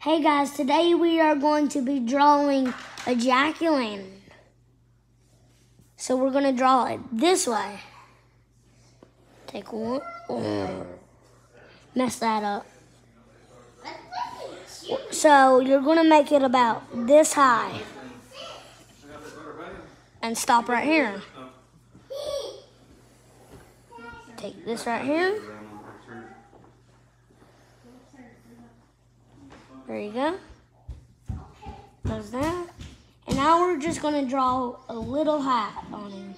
Hey guys, today we are going to be drawing a jack-o'-lantern. So we're going to draw it this way. Take one. Oh, mess that up. So you're going to make it about this high. And stop right here. Take this right here. There you go. Does that. And now we're just going to draw a little hat on him.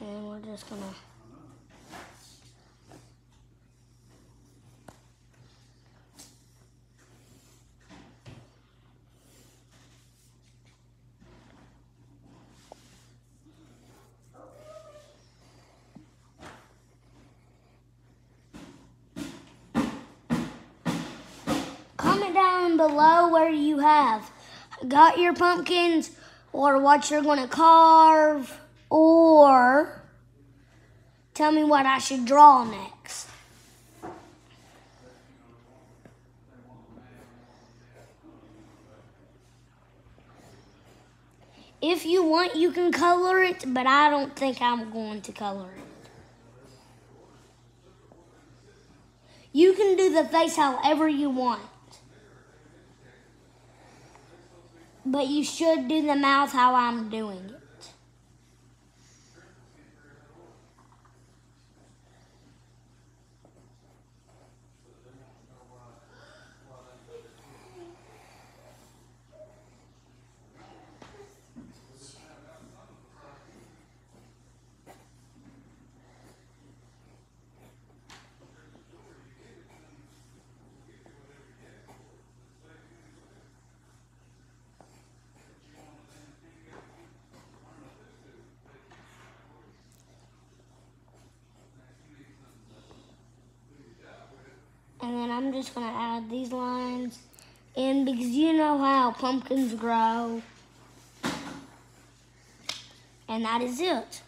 And we're just going to... Comment down below where you have got your pumpkins or what you're going to carve or tell me what I should draw next. If you want, you can color it, but I don't think I'm going to color it. You can do the face however you want. But you should do the mouth how I'm doing it. And then I'm just gonna add these lines in because you know how pumpkins grow. And that is it.